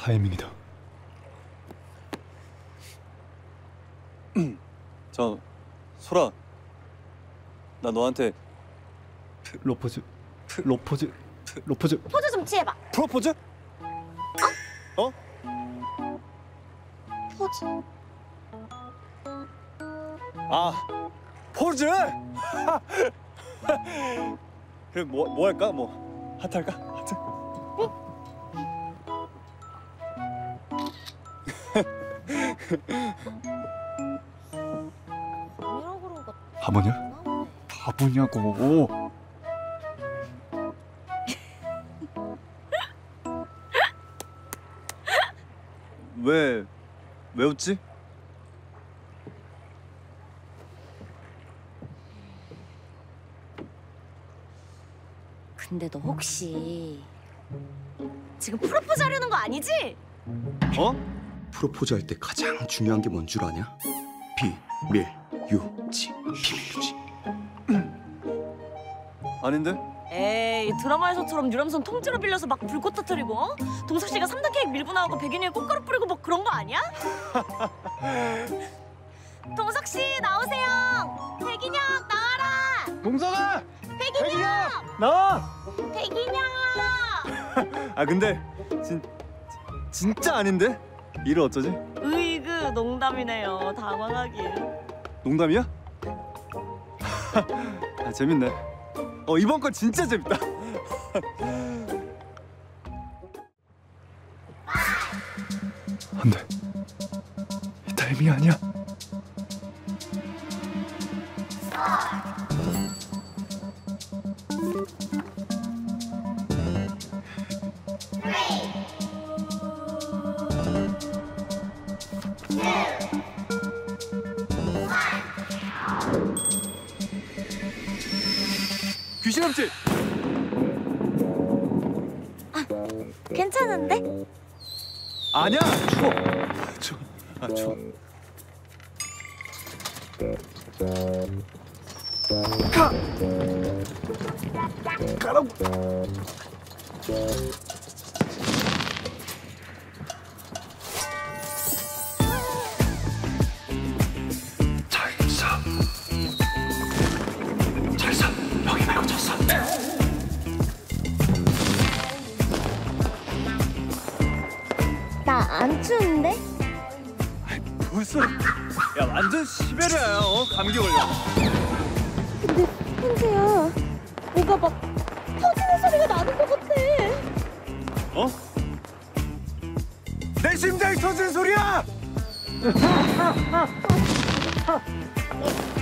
타이밍이다. 저 솔아 나 너한테 로포즈, 로포즈, 로포즈. 포즈 좀 취해봐. 프로포즈? 어? 포즈. 아 포즈? 그래 뭐, 뭐 할까? 뭐 하트 할까? 하트? 아 바보냐? 바보냐고. 왜, 왜 웃지? 근데 너 혹시 지금 프로포즈 하려는 거 아니지? 어? 프로포즈 할 때 가장 중요한 게 뭔 줄 아냐? 비밀 유지 비밀 유지 아닌데? 에이 드라마에서처럼 유람선 통째로 빌려서 막 불꽃 터뜨리고 어? 동석 씨가 3단 케이크 밀고 나오고 백인이에 꽃가루 뿌리고 뭐 그런 거 아니야? 동석 씨 나오세요. 백인형 나와라. 동서가! 백인형. 나와! 백인형. 아 근데 진, 진짜 아닌데? 이를 어쩌지? 으이그 농담이네요. 당황하길. 농담이야? 아 재밌네 어 이번 건 진짜 재밌다 안 돼. 이 타이밍이 아니야. 귀신 흠집! 괜찮은데? 아니야! 추워! 추워. 아 추워. 잘 안 추운데? 무슨 야 완전 시베리아야 어 감기 걸려 근데 현재야 뭐가 막 터지는 소리가 나는 것 같아. 어? 내 심장이 터지는 소리야